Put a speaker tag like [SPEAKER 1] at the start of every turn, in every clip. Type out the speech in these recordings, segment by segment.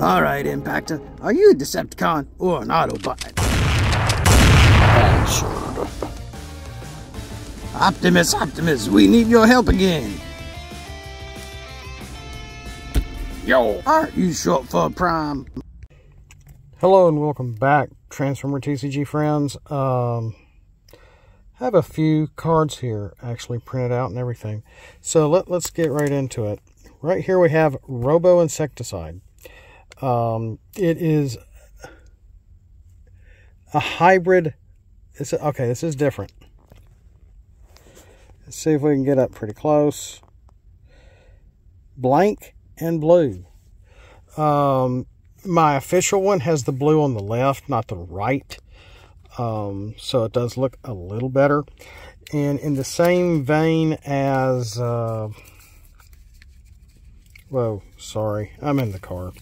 [SPEAKER 1] All right, Impactor. Are you a Decepticon or an Autobot? Optimus, Optimus, we need your help again. Yo, aren't you short for Prime?
[SPEAKER 2] Hello and welcome back, Transformer TCG friends. Um, have a few cards here actually printed out and everything. So let, let's get right into it. Right here we have Robo Insecticide. Um, it is a hybrid. It's a, okay, this is different. Let's see if we can get up pretty close. Blank and blue. Um, my official one has the blue on the left, not the right. Um, so it does look a little better. And in the same vein as, uh, whoa, sorry, I'm in the car.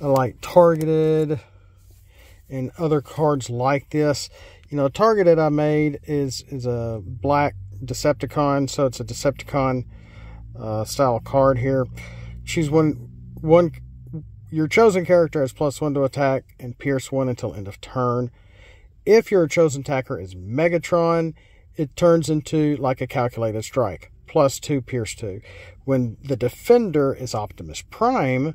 [SPEAKER 2] Like Targeted and other cards like this. You know, Targeted I made is, is a black Decepticon, so it's a Decepticon uh, style card here. Choose one, one, your chosen character has plus one to attack and pierce one until end of turn. If your chosen attacker is Megatron, it turns into like a calculated strike, plus two, pierce two. When the defender is Optimus Prime,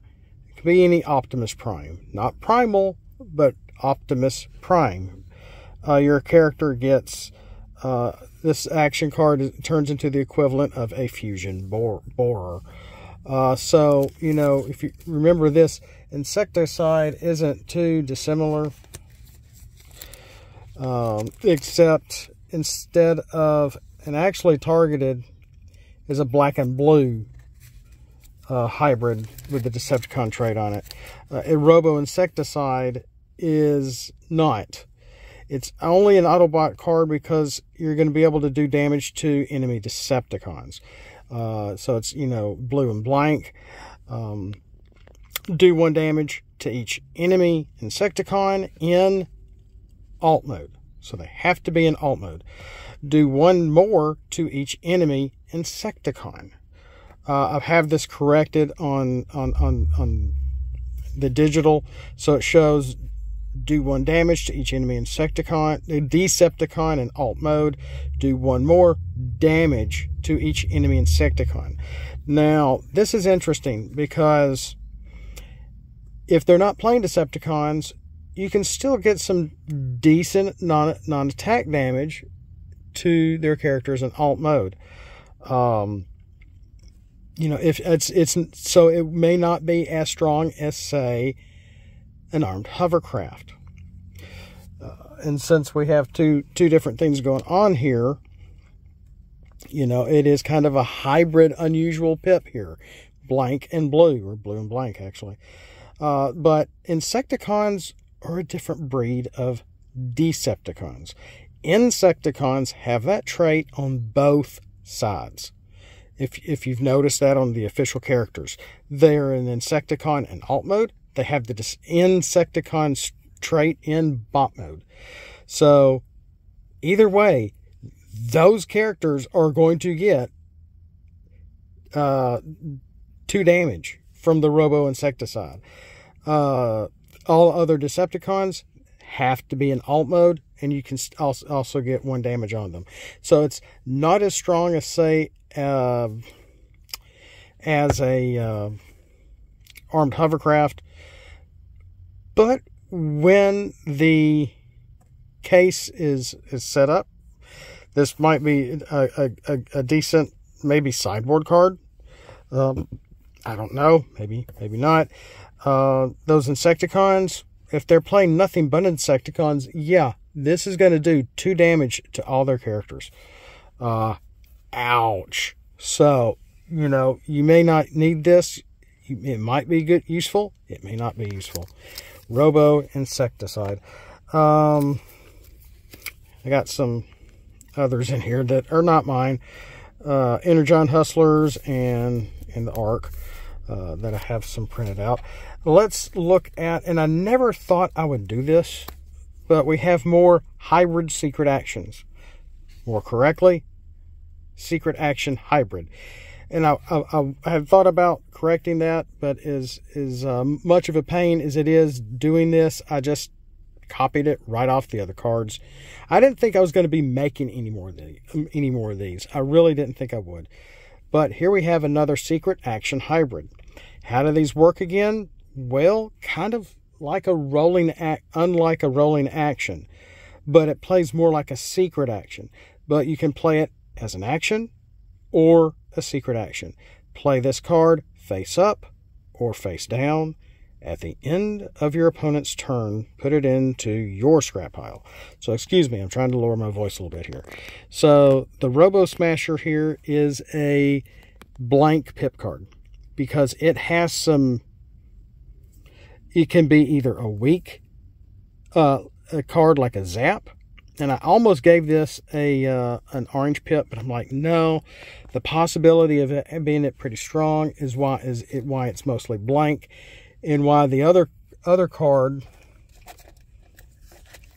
[SPEAKER 2] be any Optimus Prime, not Primal, but Optimus Prime. Uh, your character gets uh, this action card turns into the equivalent of a fusion bore, borer. Uh, so, you know, if you remember this, insecticide isn't too dissimilar um, except instead of and actually targeted is a black and blue uh, hybrid with the Decepticon trait on it. Uh, a Robo Insecticide is not. It's only an Autobot card because you're going to be able to do damage to enemy Decepticons. Uh, so it's, you know, blue and blank. Um, do one damage to each enemy Insecticon in alt mode. So they have to be in alt mode. Do one more to each enemy Insecticon. Uh, I have this corrected on, on, on, on the digital. So it shows do one damage to each enemy Insecticon, Decepticon in alt mode. Do one more damage to each enemy Insecticon. Now, this is interesting because if they're not playing Decepticons, you can still get some decent non non attack damage to their characters in alt mode. Um, you know, if it's it's so it may not be as strong as say an armed hovercraft. Uh, and since we have two two different things going on here, you know, it is kind of a hybrid, unusual pip here, blank and blue, or blue and blank actually. Uh, but Insecticons are a different breed of Decepticons. Insecticons have that trait on both sides. If, if you've noticed that on the official characters, they're an Insecticon in alt mode. They have the Insecticon trait in bot mode. So either way, those characters are going to get uh, two damage from the Robo Insecticide. Uh, all other Decepticons have to be in alt mode, and you can also get one damage on them. So it's not as strong as, say, uh, as a uh, armed hovercraft, but when the case is is set up, this might be a, a, a decent maybe sideboard card. Um, I don't know, maybe maybe not. Uh, those Insecticons, if they're playing nothing but Insecticons, yeah, this is going to do two damage to all their characters. Uh, ouch. So, you know, you may not need this. It might be good, useful. It may not be useful. Robo Insecticide. Um, I got some others in here that are not mine. Uh, Energon Hustlers and, and the Arc uh, that I have some printed out. Let's look at, and I never thought I would do this, but we have more hybrid secret actions. More correctly, secret action hybrid. and I, I, I had thought about correcting that, but as as um, much of a pain as it is doing this, I just copied it right off the other cards. I didn't think I was going to be making any more of these, any more of these. I really didn't think I would. But here we have another secret action hybrid. How do these work again? Well, kind of like a rolling act, unlike a rolling action, but it plays more like a secret action. But you can play it as an action or a secret action. Play this card face up or face down. At the end of your opponent's turn, put it into your scrap pile. So, excuse me, I'm trying to lower my voice a little bit here. So, the Robo Smasher here is a blank pip card because it has some. It can be either a weak uh, a card like a zap, and I almost gave this a uh, an orange pip, but I'm like, no. The possibility of it being it pretty strong is why is it why it's mostly blank, and why the other other card.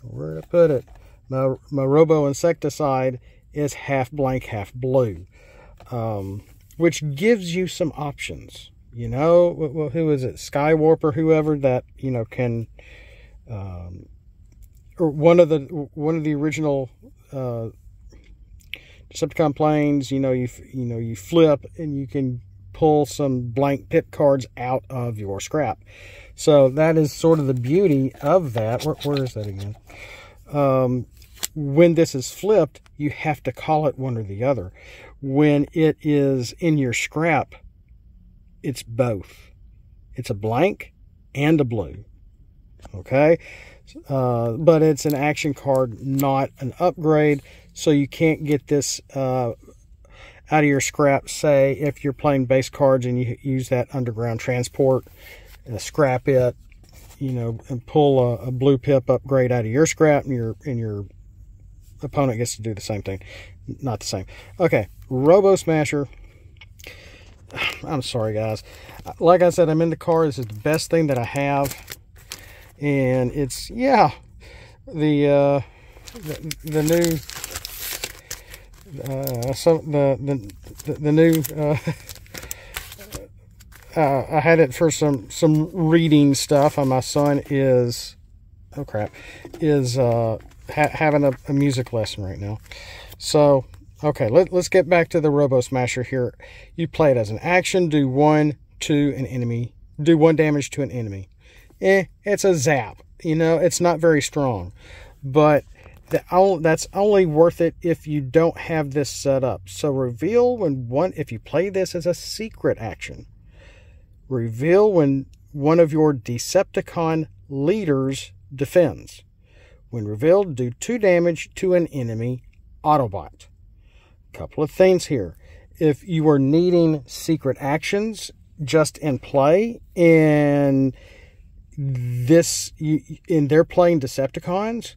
[SPEAKER 2] Where I put it? My my Robo Insecticide is half blank, half blue, um, which gives you some options. You know, well, who is it? Skywarp or whoever that you know can. Um, or one of the one of the original uh, Decepticon planes. You know, you you know you flip and you can pull some blank pip cards out of your scrap. So that is sort of the beauty of that. where, where is that again? Um, when this is flipped, you have to call it one or the other. When it is in your scrap, it's both. It's a blank and a blue. Okay? Uh, but it's an action card, not an upgrade. So you can't get this uh, out of your scrap. Say if you're playing base cards and you use that underground transport, uh, scrap it, you know, and pull a, a, blue pip upgrade out of your scrap, and your and your opponent gets to do the same thing. Not the same. Okay, Robo Smasher. I'm sorry, guys. Like I said, I'm in the car. This is the best thing that I have and it's yeah the uh, the, the new uh, some the the the new uh, uh, I had it for some some reading stuff. And my son is oh crap is uh, ha having a, a, music lesson right now. So okay, let, let's get back to the Robo Smasher here. You play it as an action. Do one to an enemy. Do one damage to an enemy eh, it's a zap. You know, it's not very strong. But that's only worth it if you don't have this set up. So reveal when one, if you play this as a secret action, reveal when one of your Decepticon leaders defends. When revealed, do two damage to an enemy Autobot. Couple of things here. If you are needing secret actions just in play and this in they're playing Decepticons.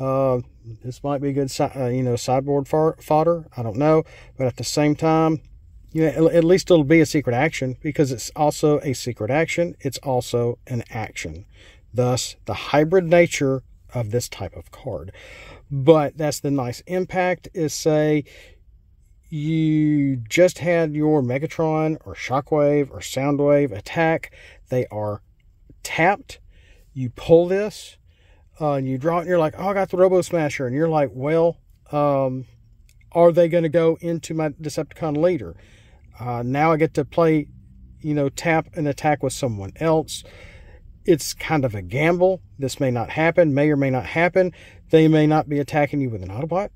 [SPEAKER 2] Uh, this might be good, uh, you know, sideboard fodder. I don't know, but at the same time, you know, at least it'll be a secret action because it's also a secret action. It's also an action. Thus, the hybrid nature of this type of card. But that's the nice impact is say you just had your Megatron or Shockwave or Soundwave attack. They are tapped, you pull this, uh, and you draw it, and you're like, oh, I got the Robo Smasher. And you're like, well, um, are they going to go into my Decepticon leader? Uh, now I get to play, you know, tap and attack with someone else. It's kind of a gamble. This may not happen, may or may not happen. They may not be attacking you with an Autobot.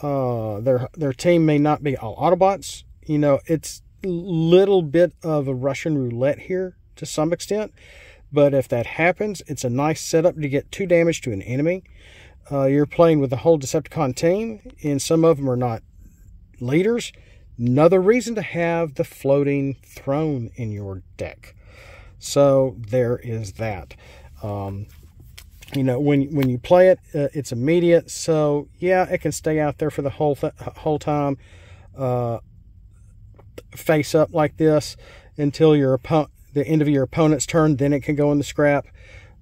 [SPEAKER 2] Uh, their their team may not be all Autobots. You know, it's little bit of a Russian roulette here to some extent. But if that happens, it's a nice setup to get two damage to an enemy. Uh, you're playing with the whole Decepticon team, and some of them are not leaders. Another reason to have the floating throne in your deck. So there is that. Um, you know, when when you play it, uh, it's immediate. So yeah, it can stay out there for the whole th whole time. Uh, face up like this until your opponent the end of your opponent's turn, then it can go in the scrap.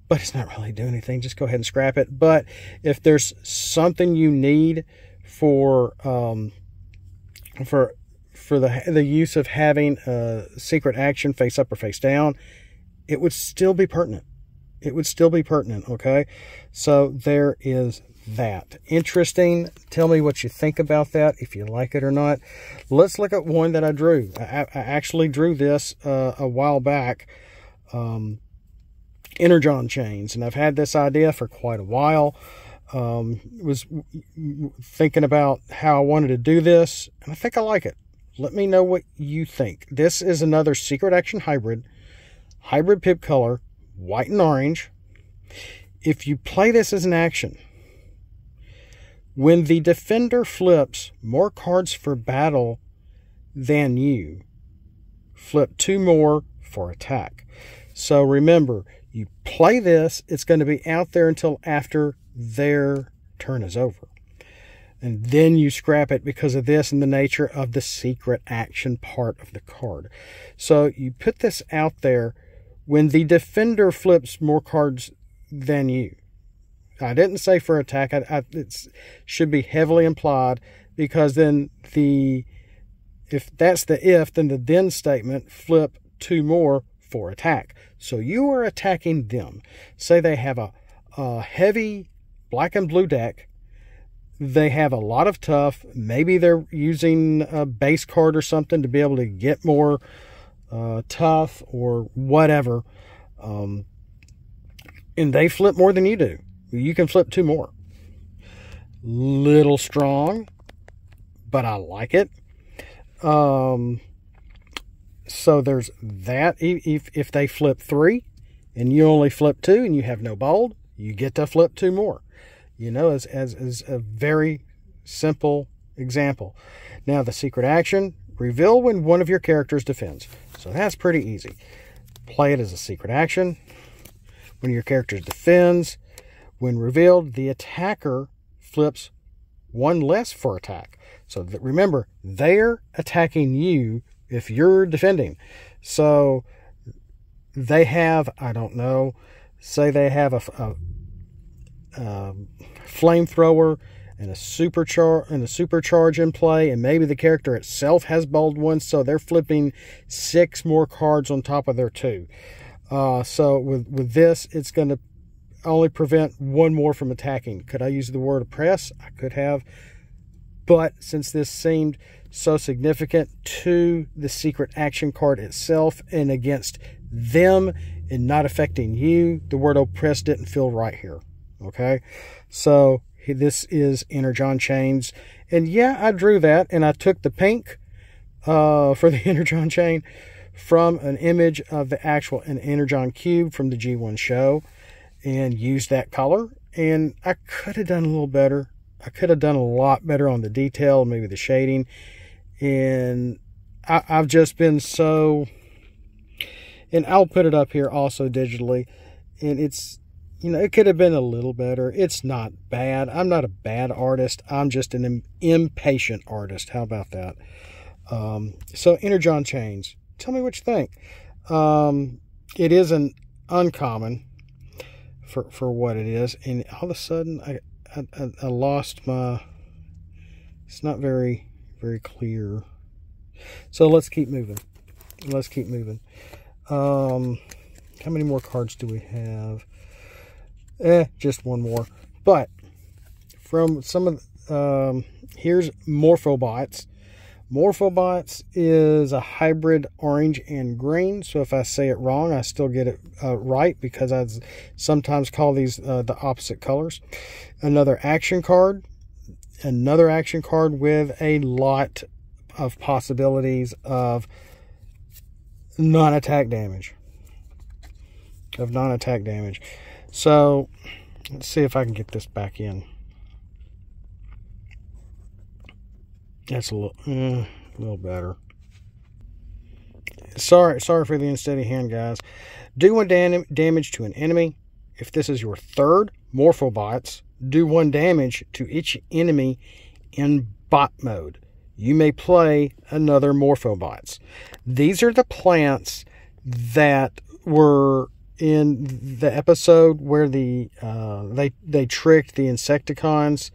[SPEAKER 2] But it's not really doing anything. Just go ahead and scrap it. But if there's something you need for um, for for the the use of having a secret action face up or face down, it would still be pertinent. It would still be pertinent, okay? So there is that. Interesting. Tell me what you think about that, if you like it or not. Let's look at one that I drew. I, I actually drew this uh, a while back. Um, Energon chains, and I've had this idea for quite a while. Um, was thinking about how I wanted to do this, and I think I like it. Let me know what you think. This is another secret action hybrid, hybrid pip color, white and orange. If you play this as an action, when the defender flips more cards for battle than you, flip two more for attack. So remember, you play this, it's going to be out there until after their turn is over. And then you scrap it because of this and the nature of the secret action part of the card. So you put this out there when the defender flips more cards than you. I didn't say for attack. It should be heavily implied because then the if that's the if, then the then statement flip two more for attack. So you are attacking them. Say they have a, a heavy black and blue deck. They have a lot of tough. Maybe they're using a base card or something to be able to get more uh, tough or whatever. Um, and they flip more than you do you can flip two more. Little strong, but I like it. Um, so there's that. If, if they flip three and you only flip two and you have no bold, you get to flip two more. You know, as, as, as a very simple example. Now, the secret action reveal when one of your characters defends. So that's pretty easy. Play it as a secret action. When your character defends, when revealed, the attacker flips one less for attack. So that, remember, they're attacking you if you're defending. So they have, I don't know, say they have a, a, a flamethrower and a supercharge and a supercharge in play, and maybe the character itself has bold ones, so they're flipping six more cards on top of their two. Uh, so with with this, it's going to only prevent one more from attacking. Could I use the word oppress? I could have. But since this seemed so significant to the secret action card itself and against them and not affecting you, the word oppress didn't feel right here. Okay? So this is Energon Chains. And yeah, I drew that and I took the pink uh, for the Energon Chain from an image of the actual an Energon Cube from the G1 show and used that color. And I could have done a little better. I could have done a lot better on the detail, maybe the shading. And I, I've just been so. And I'll put it up here also digitally. And it's, you know, it could have been a little better. It's not bad. I'm not a bad artist. I'm just an impatient artist. How about that? Um, so, Energon Chains. Tell me what you think. Um, it is an uncommon for for what it is, and all of a sudden I I, I lost my. It's not very very clear. So let's keep moving. Let's keep moving. Um, how many more cards do we have? Eh, just one more. But from some of um, here's Morphobots. Morphobots is a hybrid orange and green. So if I say it wrong, I still get it uh, right because I sometimes call these uh, the opposite colors. Another action card. Another action card with a lot of possibilities of non-attack damage. Of non-attack damage. So let's see if I can get this back in. That's a little, uh, a little better. Sorry, sorry for the unsteady hand, guys. Do one dam damage to an enemy. If this is your third Morphobots, do one damage to each enemy in bot mode. You may play another Morphobots. These are the plants that were in the episode where the uh, they they tricked the Insecticons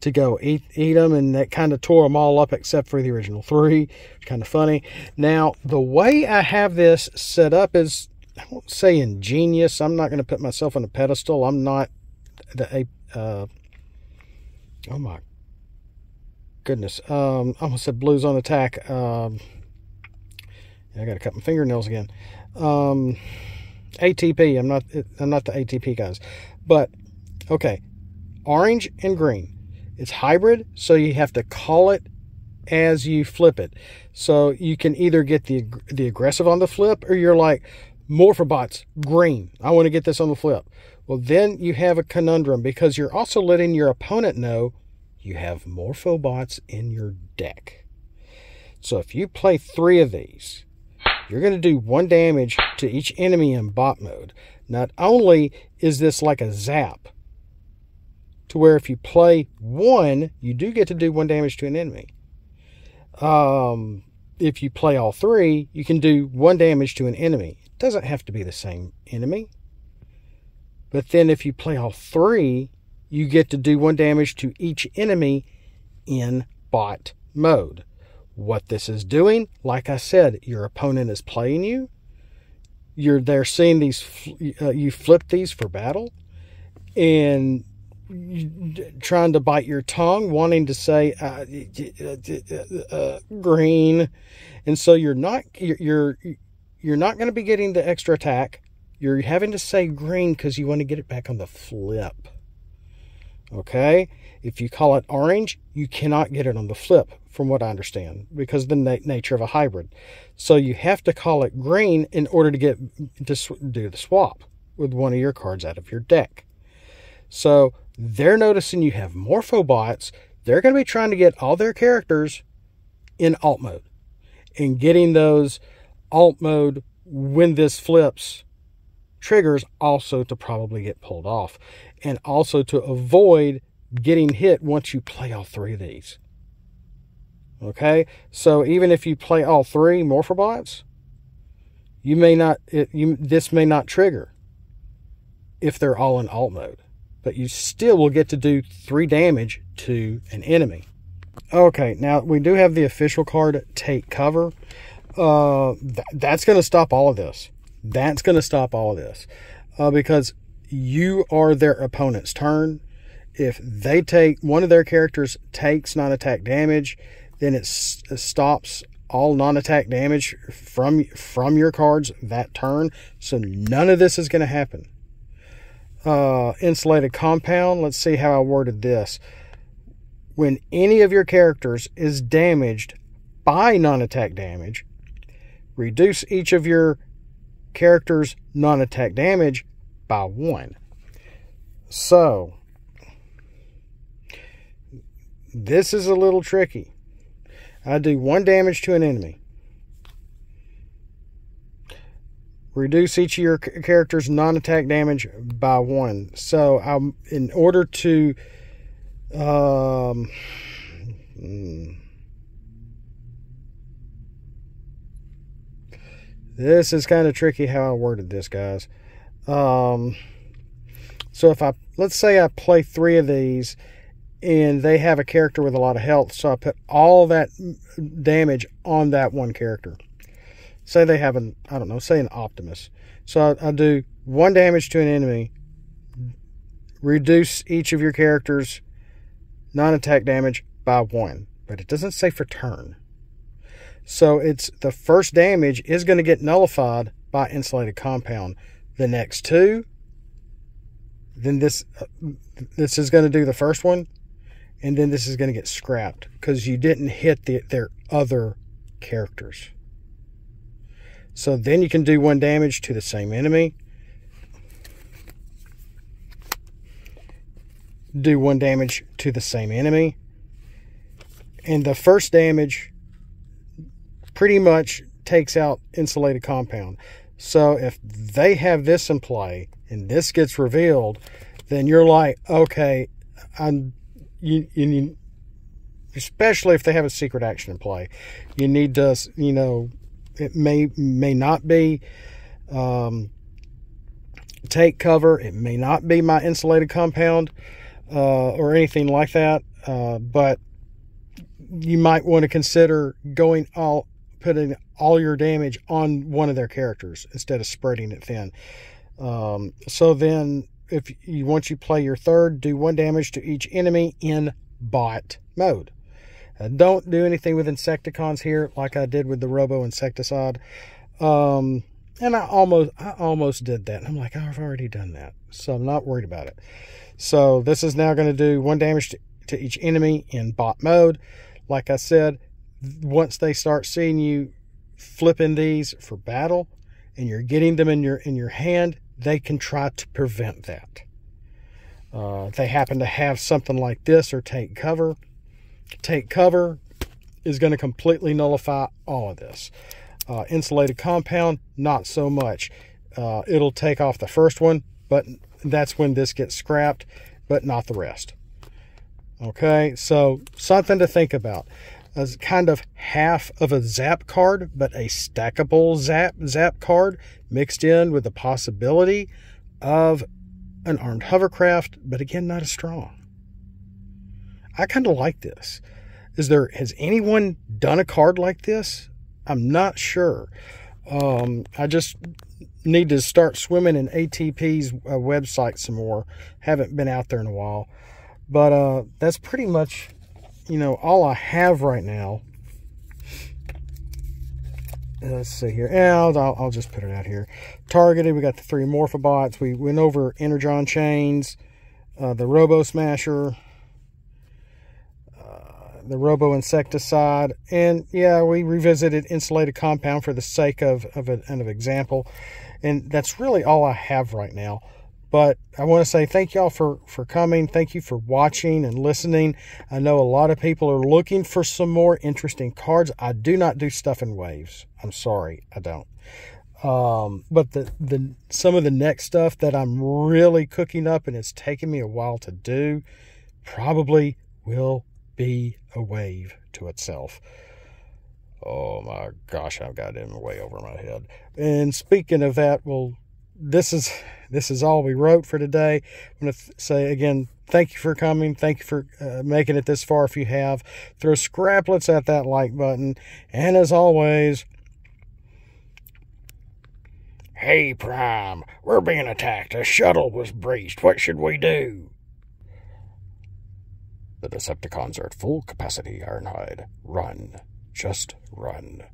[SPEAKER 2] to go eat eat them, and that kind of tore them all up except for the original three. It's kind of funny. Now the way I have this set up is I won't say ingenious. I'm not going to put myself on a pedestal. I'm not the uh, oh my goodness. Um, I almost said blues on attack. Um, I got to cut my fingernails again. Um, ATP. I'm not. I'm not the ATP guys, but okay. Orange and green. It's hybrid, so you have to call it as you flip it. So you can either get the the aggressive on the flip, or you're like Morphobots green. I want to get this on the flip. Well, then you have a conundrum because you're also letting your opponent know you have Morphobots in your deck. So if you play three of these, you're going to do one damage to each enemy in bot mode. Not only is this like a zap, to where if you play one, you do get to do one damage to an enemy. Um, if you play all three, you can do one damage to an enemy. It doesn't have to be the same enemy. But then if you play all three, you get to do one damage to each enemy in bot mode. What this is doing, like I said, your opponent is playing you. You're there seeing these, uh, you flip these for battle, and trying to bite your tongue, wanting to say uh, uh, uh, green, and so you're not you're, you're not going to be getting the extra attack. You're having to say green because you want to get it back on the flip. Okay? If you call it orange, you cannot get it on the flip, from what I understand, because the na- nature of a hybrid. So you have to call it green in order to get to do the swap with one of your cards out of your deck. So they're noticing you have Morphobots. They're going to be trying to get all their characters in alt mode and getting those alt mode when this flips triggers also to probably get pulled off and also to avoid getting hit once you play all three of these. Okay, so even if you play all three Morphobots, you may not, it, you, this may not trigger if they're all in alt mode, but you still will get to do three damage to an enemy. Okay, now we do have the official card, Take Cover. Uh, th- that's going to stop all of this. That's going to stop all of this uh, because you are their opponent's turn. If they take one of their characters takes non-attack damage, then it, it stops all non-attack damage from from your cards that turn. So none of this is going to happen. Uh, insulated compound. Let's see how I worded this. When any of your characters is damaged by non-attack damage, reduce each of your characters' non-attack damage by one. So, this is a little tricky. I do one damage to an enemy. Reduce each of your character's non-attack damage by one. So, I'm in order to um, this is kind of tricky how I worded this, guys. Um, so if I, let's say I play three of these and they have a character with a lot of health, so I put all that damage on that one character. Say they have an, I don't know, say an Optimus. So I, I do one damage to an enemy, reduce each of your characters' non attack damage by one, but it doesn't say for turn. So it's the first damage is going to get nullified by insulated compound the next two, then this uh, this is going to do the first one, and then this is going to get scrapped because you didn't hit the, their other characters. So then you can do one damage to the same enemy. Do one damage to the same enemy. And the first damage pretty much takes out insulated compound. So if they have this in play and this gets revealed, then you're like, okay, I'm you, you especially if they have a secret action in play, you need to, you know, it may may not be um, take cover. It may not be my insulated compound uh, or anything like that. uh, but you might want to consider going all putting all your damage on one of their characters instead of spreading it thin. Um, so then, if you once you play your third, do one damage to each enemy in bot mode. Uh, don't do anything with Insecticons here, like I did with the Robo Insecticide. Um, and I almost, I almost did that. I'm like, oh, I've already done that, so I'm not worried about it. So this is now going to do one damage to, to each enemy in bot mode. Like I said, once they start seeing you flipping these for battle, and you're getting them in your in your hand, they can try to prevent that. Uh, they happen to have something like this or take cover. Take cover is going to completely nullify all of this. Uh, insulated compound, not so much. Uh, it'll take off the first one, but that's when this gets scrapped, but not the rest. Okay, so something to think about. As kind of half of a zap card, but a stackable zap zap card mixed in with the possibility of an armed hovercraft, but again, not as strong. I kind of like this. Is there has anyone done a card like this? I'm not sure. Um, I just need to start swimming in ATP's uh, website some more. Haven't been out there in a while, but uh, that's pretty much, you know, all I have right now. Let's see here. I'll, I'll just put it out here. Targeted, we got the three Morphobots. We went over Energon Chains, uh, the Robo Smasher, the Robo Insecticide. And yeah, we revisited Insulated Compound for the sake of, of an, of example. And that's really all I have right now. But I want to say thank y'all for, for coming. Thank you for watching and listening. I know a lot of people are looking for some more interesting cards. I do not do stuff in waves. I'm sorry, I don't. Um, but the, the some of the next stuff that I'm really cooking up and it's taken me a while to do probably will be a wave to itself. Oh my gosh, I've got him way over my head. And speaking of that, well, this is this is all we wrote for today. I'm going to say again, thank you for coming. Thank you for uh, making it this far. If you have, throw scraplets at that like button. And as always,
[SPEAKER 3] Hey, Prime, we're being attacked. A shuttle was breached. What should we do? The Decepticons are at full capacity, Ironhide. Run. Just run.